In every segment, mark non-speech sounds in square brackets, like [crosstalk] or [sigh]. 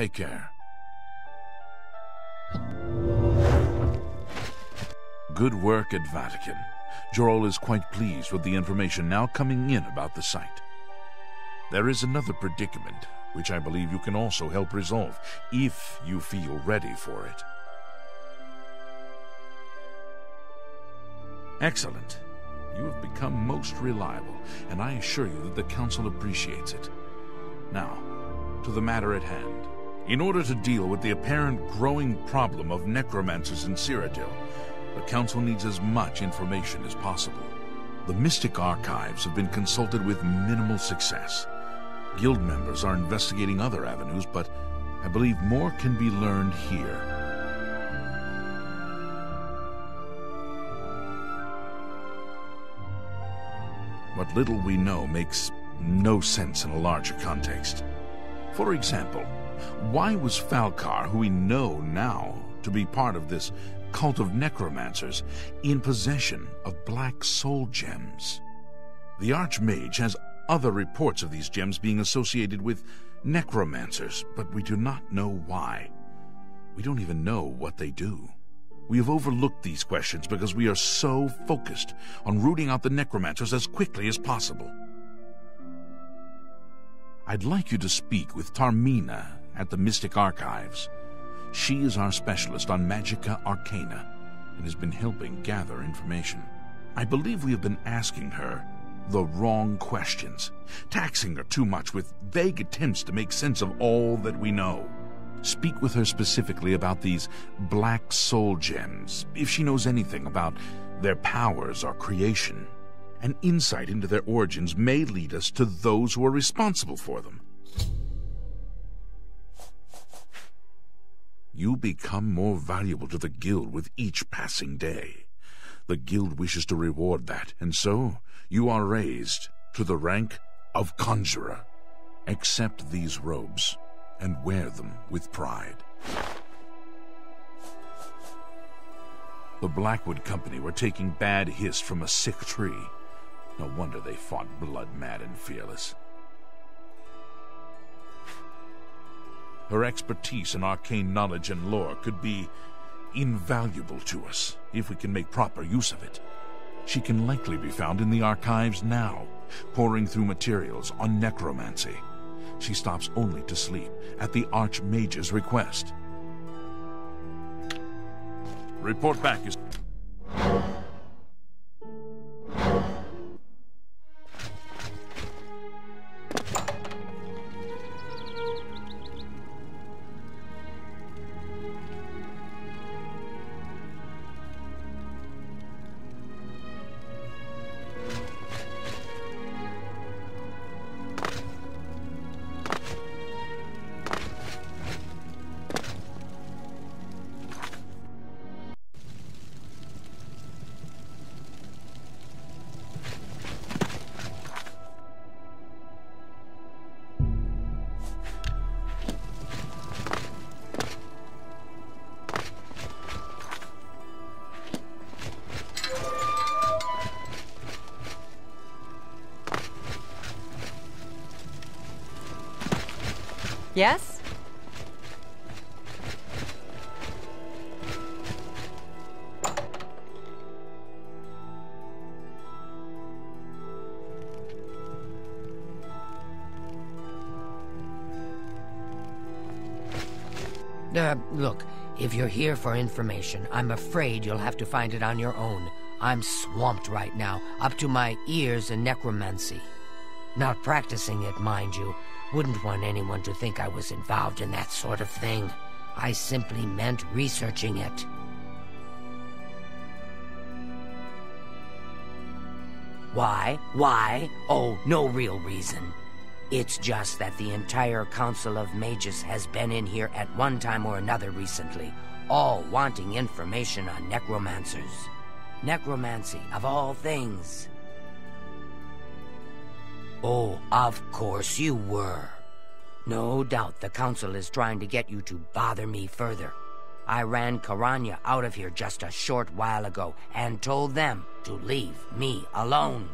Take care. Good work at Vahtacen. Jorol is quite pleased with the information now coming in about the site. There is another predicament, which I believe you can also help resolve, if you feel ready for it. Excellent. You have become most reliable, and I assure you that the Council appreciates it. Now, to the matter at hand. In order to deal with the apparent growing problem of necromancers in Cyrodiil, the Council needs as much information as possible. The Mystic Archives have been consulted with minimal success. Guild members are investigating other avenues, but I believe more can be learned here. What little we know makes no sense in a larger context. For example, why was Falcar, who we know now to be part of this cult of necromancers, in possession of black soul gems? The Archmage has other reports of these gems being associated with necromancers, but we do not know why. We don't even know what they do. We have overlooked these questions because we are so focused on rooting out the necromancers as quickly as possible. I'd like you to speak with Tar-Meena at the Mystic Archives. She is our specialist on Magica Arcana and has been helping gather information. I believe we have been asking her the wrong questions, taxing her too much with vague attempts to make sense of all that we know. Speak with her specifically about these black soul gems, if she knows anything about their powers or creation. An insight into their origins may lead us to those who are responsible for them. You become more valuable to the Guild with each passing day. The Guild wishes to reward that, and so you are raised to the rank of Conjurer. Accept these robes and wear them with pride. The Blackwood Company were taking bad Hist from a sick tree. No wonder they fought blood mad and fearless. Her expertise in arcane knowledge and lore could be invaluable to us if we can make proper use of it. She can likely be found in the archives now, poring through materials on necromancy. She stops only to sleep at the Archmage's request. Report back. Yes? Uh, look, if you're here for information, I'm afraid you'll have to find it on your own. I'm swamped right now, up to my ears in necromancy. Not practicing it, mind you. Wouldn't want anyone to think I was involved in that sort of thing. I simply meant researching it. Why? Why? Oh, no real reason. It's just that the entire Council of Mages has been in here at one time or another recently, all wanting information on necromancers. Necromancy, of all things. Oh, of course you were. No doubt the Council is trying to get you to bother me further. I ran Caranya out of here just a short while ago and told them to leave me alone.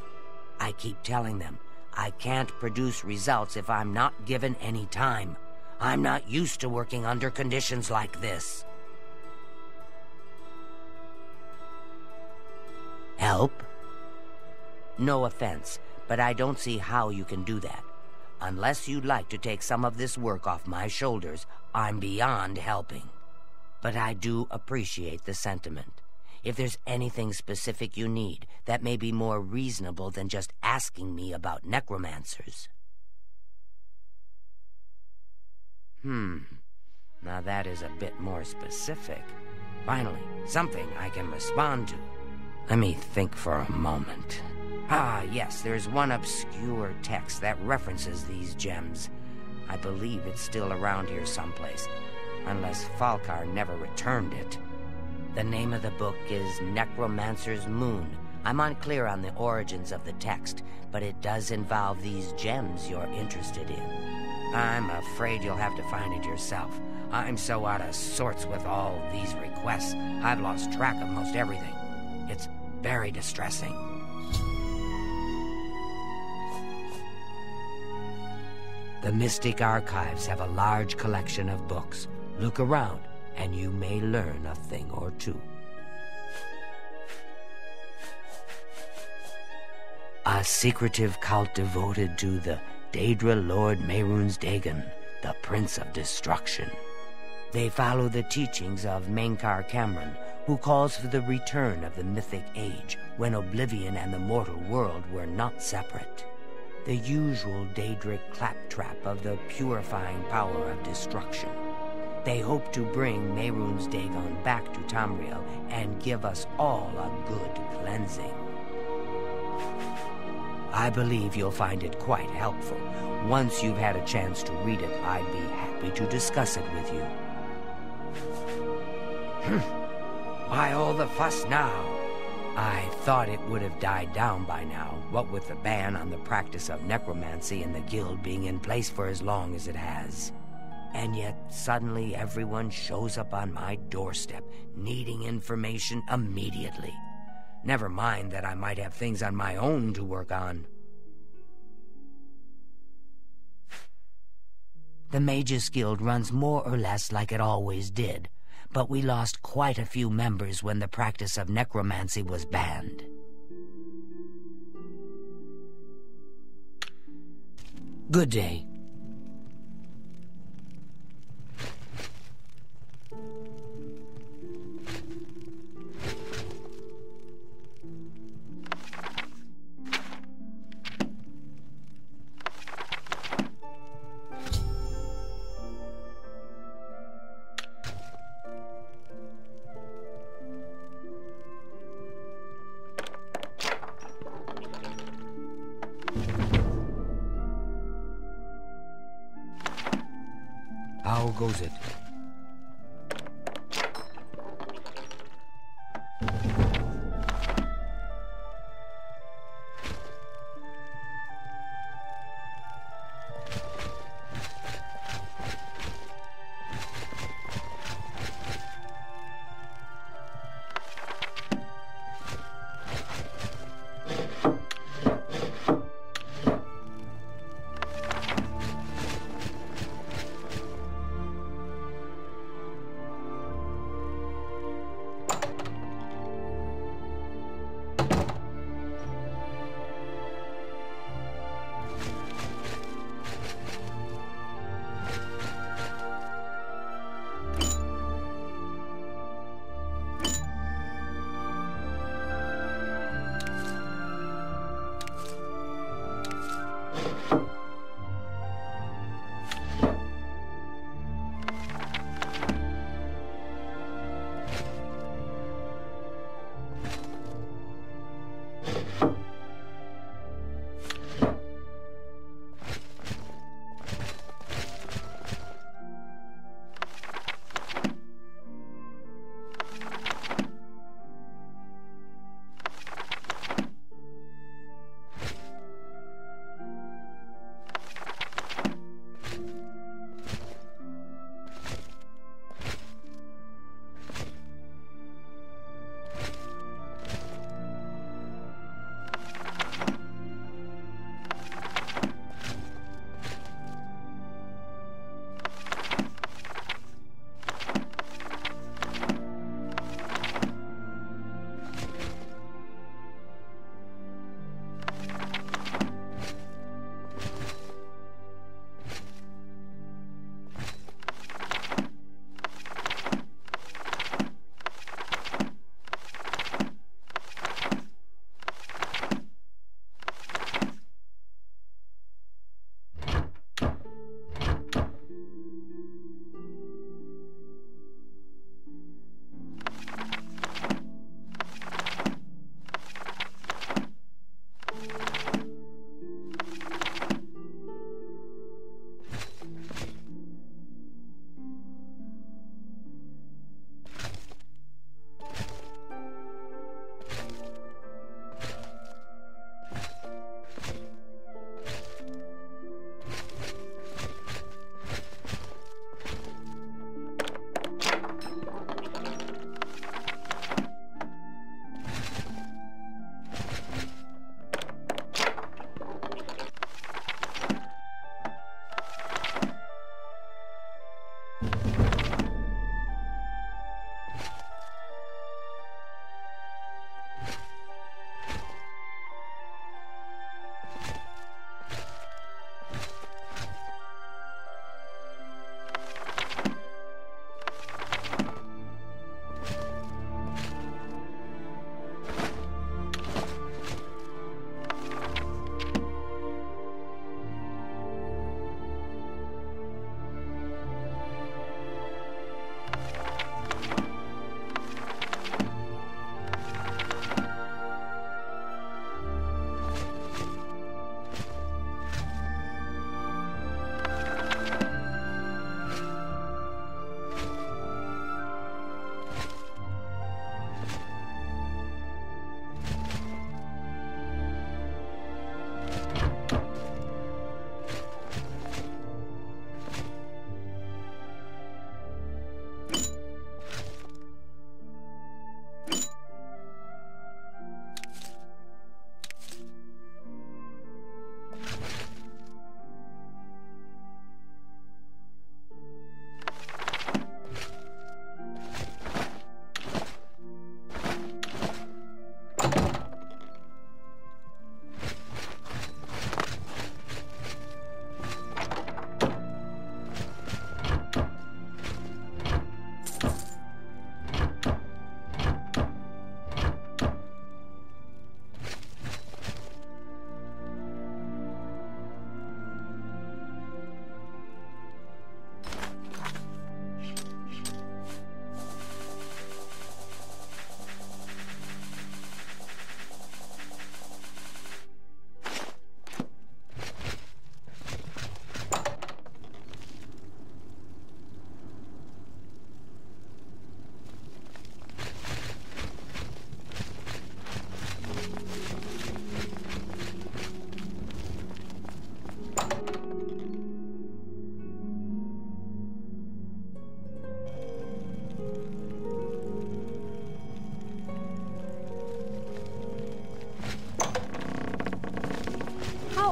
I keep telling them I can't produce results if I'm not given any time. I'm not used to working under conditions like this. Help? No offense, but I don't see how you can do that. Unless you'd like to take some of this work off my shoulders, I'm beyond helping. But I do appreciate the sentiment. If there's anything specific you need, that may be more reasonable than just asking me about necromancers. Hmm. Now that is a bit more specific. Finally, something I can respond to. Let me think for a moment. Ah, yes, there's one obscure text that references these gems. I believe it's still around here someplace, unless Falcar never returned it. The name of the book is Necromancer's Moon. I'm unclear on the origins of the text, but it does involve these gems you're interested in. I'm afraid you'll have to find it yourself. I'm so out of sorts with all these requests, I've lost track of most everything. It's very distressing. The Mystic Archives have a large collection of books. Look around, and you may learn a thing or two. A secretive cult devoted to the Daedra Lord Mehrunes Dagon, the Prince of Destruction. They follow the teachings of Mankar Camoran, who calls for the return of the mythic age when Oblivion and the mortal world were not separate. The usual Daedric claptrap of the purifying power of destruction. They hope to bring Mehrunes Dagon back to Tamriel and give us all a good cleansing. I believe you'll find it quite helpful. Once you've had a chance to read it, I'd be happy to discuss it with you. Hmm. Why all the fuss now? I thought it would have died down by now, what with the ban on the practice of necromancy and the guild being in place for as long as it has. And yet, suddenly everyone shows up on my doorstep, needing information immediately. Never mind that I might have things on my own to work on. The Mages Guild runs more or less like it always did, but we lost quite a few members when the practice of necromancy was banned. Good day.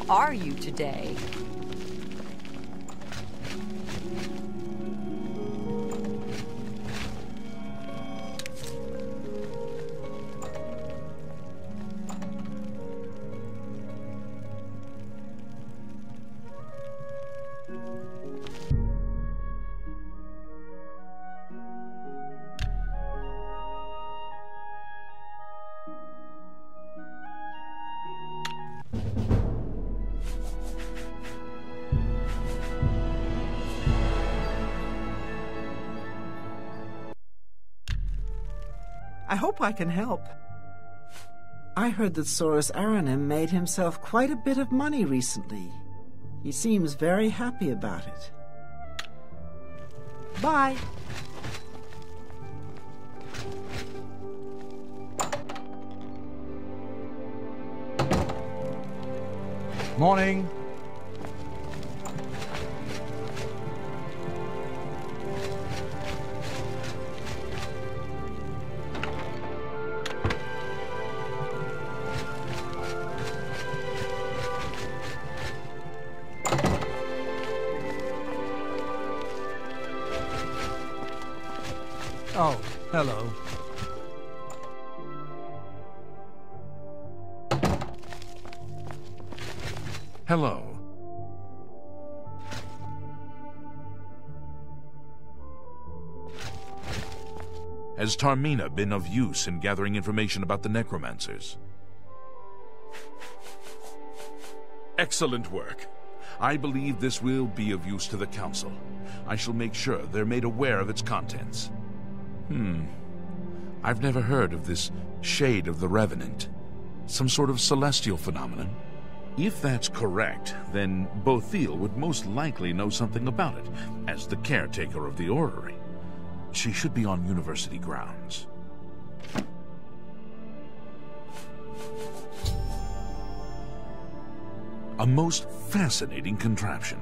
Are you today? I hope I can help. I heard that Sorus Aranim made himself quite a bit of money recently. He seems very happy about it. Bye. Morning. Tar-Meena been of use in gathering information about the necromancers? Excellent work. I believe this will be of use to the Council. I shall make sure they're made aware of its contents. Hmm. I've never heard of this Shade of the Revenant. Some sort of celestial phenomenon? If that's correct, then Bothiel would most likely know something about it, as the caretaker of the orrery. She should be on university grounds. A most fascinating contraption.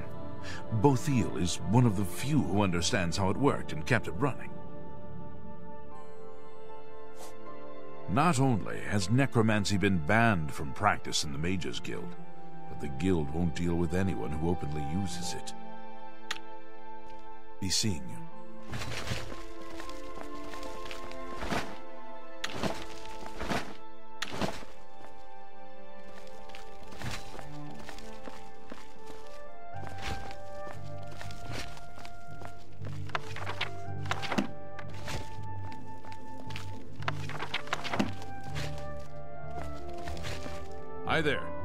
Bothiel is one of the few who understands how it worked and kept it running. Not only has necromancy been banned from practice in the Mages Guild, but the guild won't deal with anyone who openly uses it. Be seeing you. Hi there.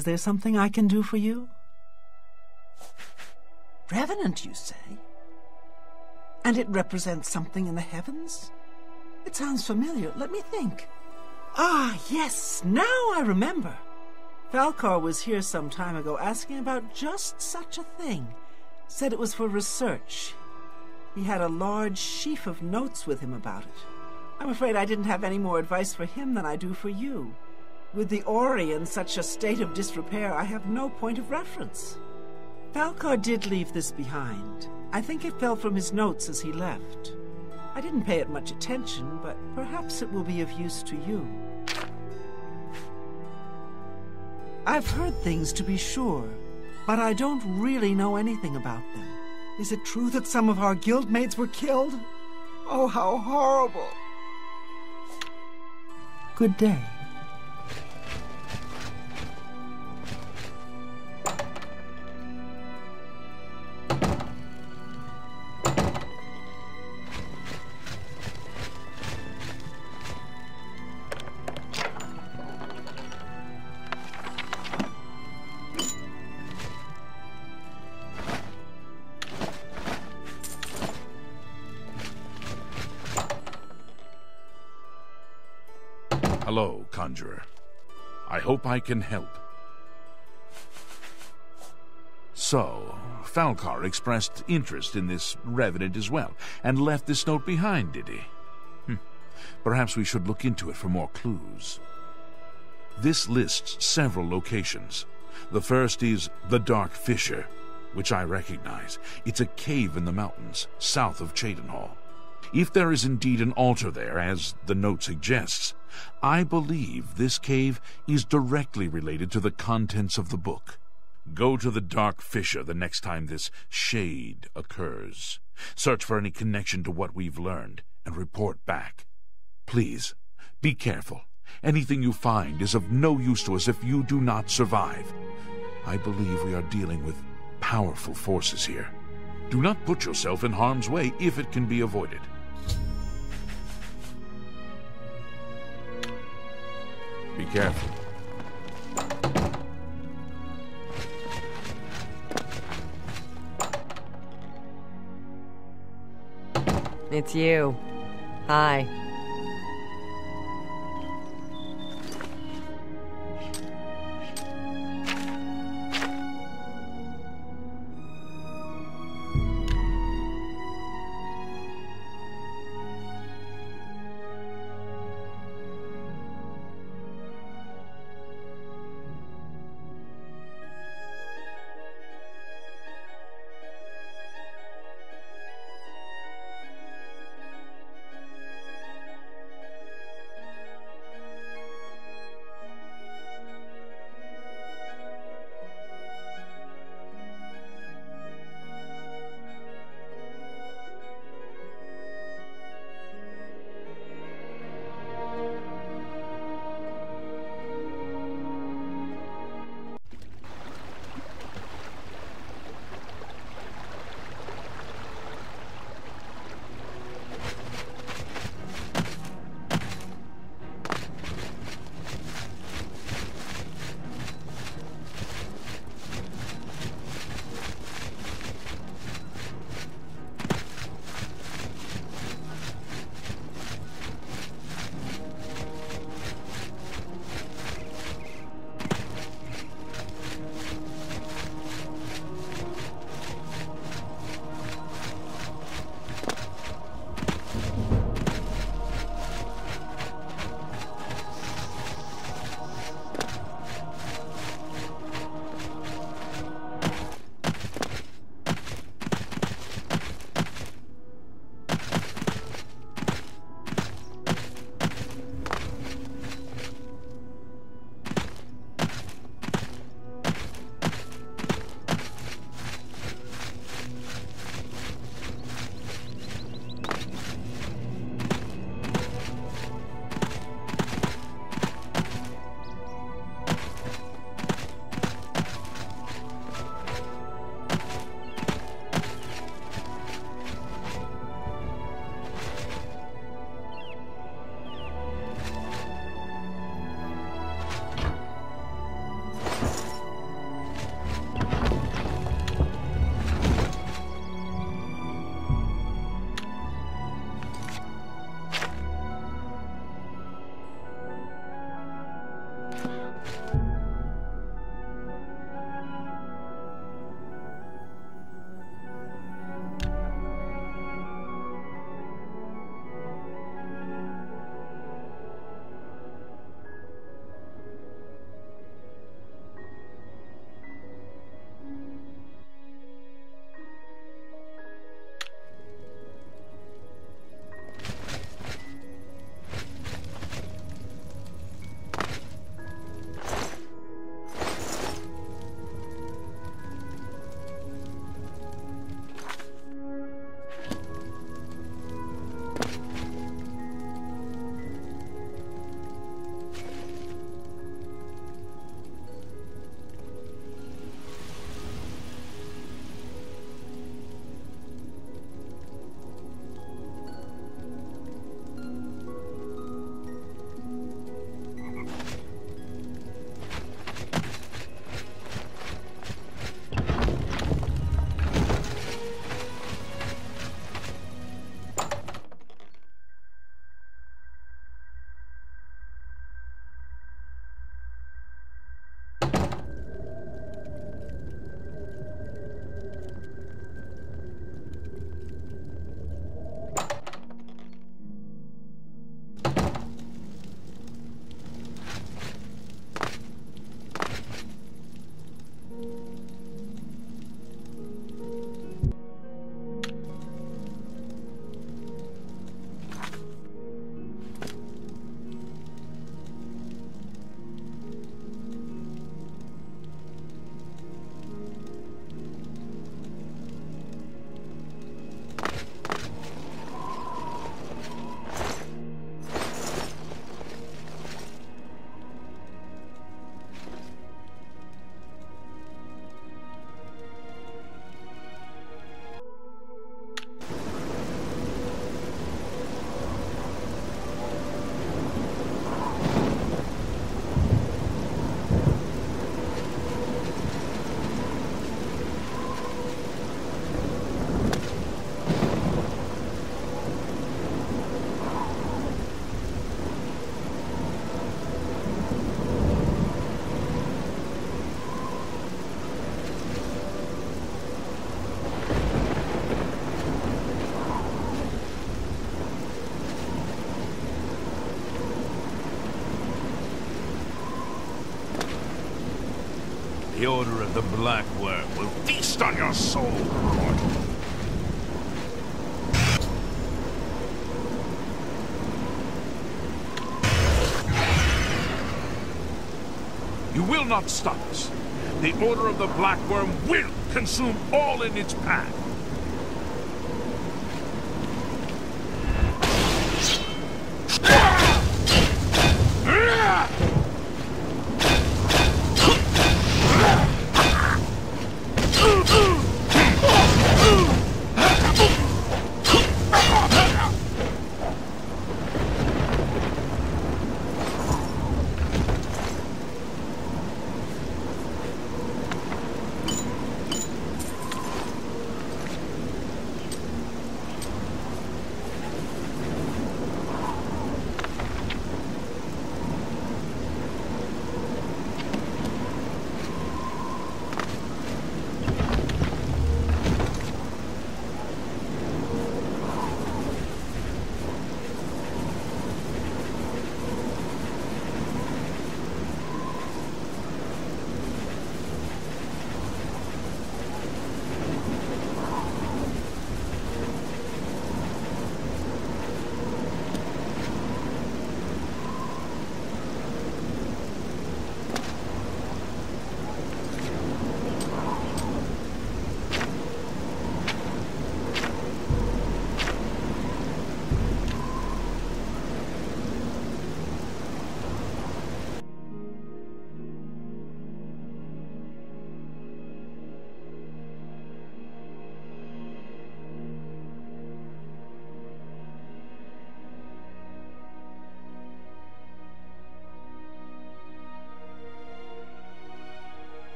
Is there something I can do for you? Revenant, you say? And it represents something in the heavens? It sounds familiar. Let me think. Ah, yes, now I remember. Falcar was here some time ago asking about just such a thing. Said it was for research. He had a large sheaf of notes with him about it. I'm afraid I didn't have any more advice for him than I do for you. With the Orrery in such a state of disrepair, I have no point of reference. Falcar did leave this behind. I think it fell from his notes as he left. I didn't pay it much attention, but perhaps it will be of use to you. I've heard things to be sure, but I don't really know anything about them. Is it true that some of our guildmates were killed? Oh, how horrible! Good day. Hello, Conjurer. I hope I can help. So, Falcar expressed interest in this revenant as well, and left this note behind, did he? Hm. Perhaps we should look into it for more clues. This lists several locations. The first is the Dark Fissure, which I recognize. It's a cave in the mountains, south of Cheydinhal. If there is indeed an altar there, as the note suggests, I believe this cave is directly related to the contents of the book. Go to the Dark Fissure the next time this shade occurs. Search for any connection to what we've learned and report back. Please, be careful. Anything you find is of no use to us if you do not survive. I believe we are dealing with powerful forces here. Do not put yourself in harm's way if it can be avoided. Be careful. It's you. Hi. The Order of the Black Worm will feast on your soul. You will not stop us. The Order of the Black Worm will consume all in its path.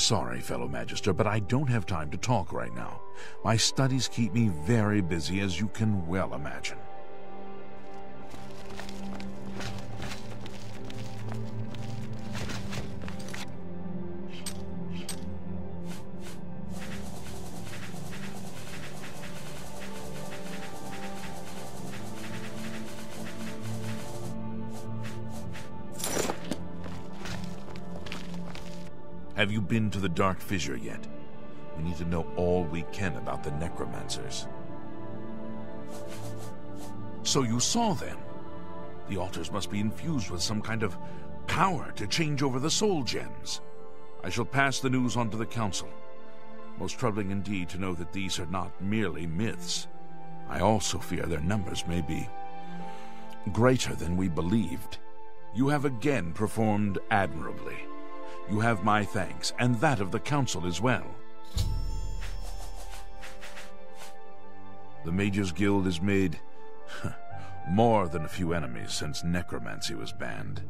Sorry, fellow Magister, but I don't have time to talk right now. My studies keep me very busy, as you can well imagine. Have you been to the Dark Fissure yet? We need to know all we can about the Necromancers. So you saw them? The altars must be infused with some kind of power to change over the soul gems. I shall pass the news on to the Council. Most troubling indeed to know that these are not merely myths. I also fear their numbers may be greater than we believed. You have again performed admirably. You have my thanks, and that of the Council as well. The Mages Guild has made [laughs] more than a few enemies since necromancy was banned.